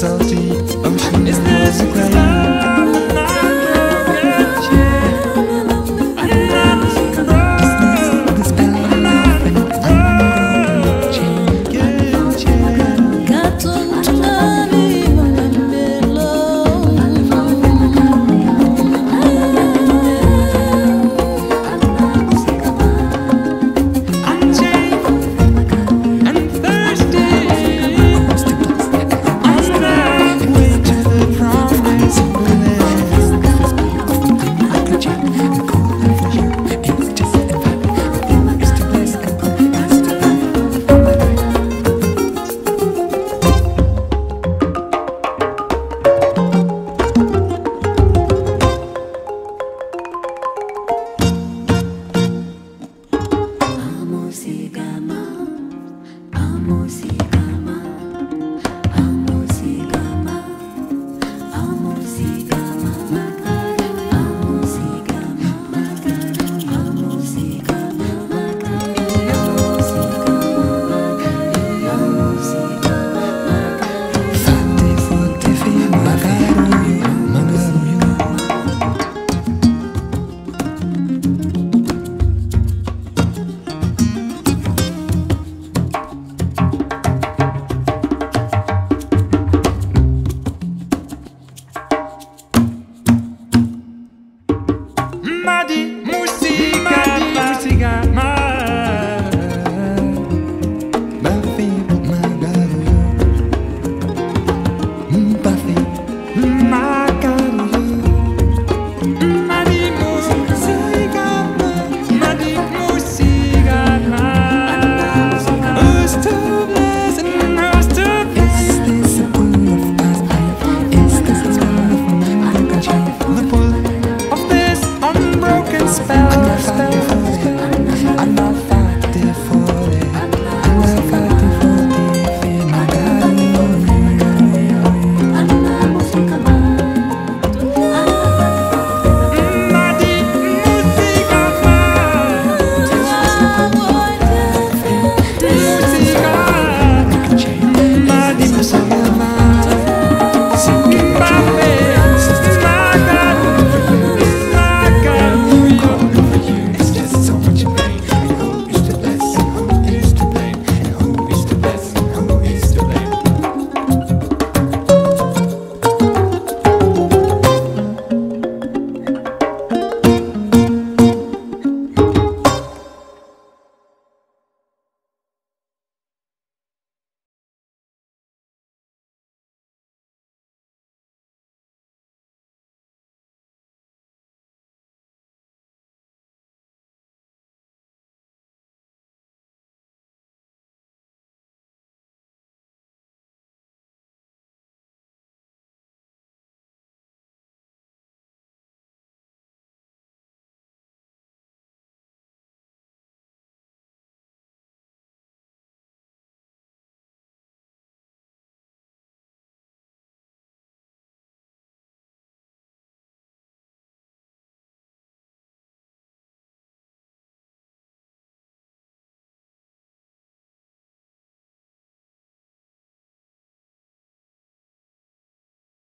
salty ocean is a grave